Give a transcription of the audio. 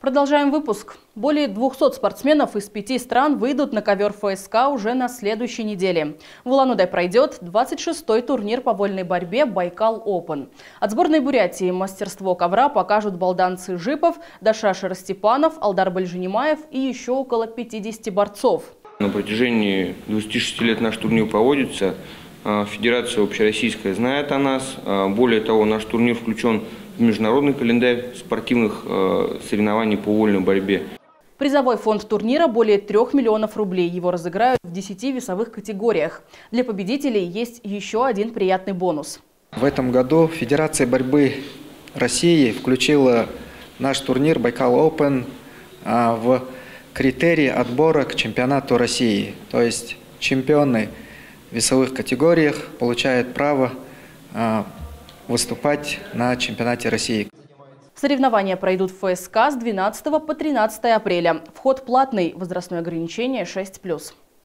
Продолжаем выпуск. Более 200 спортсменов из пяти стран выйдут на ковер ФСК уже на следующей неделе. В Улан-Удэ пройдет 26-й турнир по вольной борьбе «Байкал Опен». От сборной Бурятии мастерство ковра покажут балданцы Жипов, Дашаши Растепанов, Алдар Бальжинимаев и еще около 50 борцов. На протяжении 26 лет наш турнир проводится. А, Федерация общероссийская знает о нас. А, Более того, наш турнир включен международный календарь спортивных а, соревнований по вольной борьбе. Призовой фонд турнира более 3 миллионов рублей. Его разыграют в 10 весовых категориях. Для победителей есть еще один приятный бонус. В этом году Федерация борьбы России включила наш турнир Байкал Open а, в критерии отбора к чемпионату России. То есть чемпионы в весовых категориях получают право а, выступать на чемпионате России. Соревнования пройдут в ФСК с 12 по 13 апреля. Вход платный, возрастное ограничение 6+.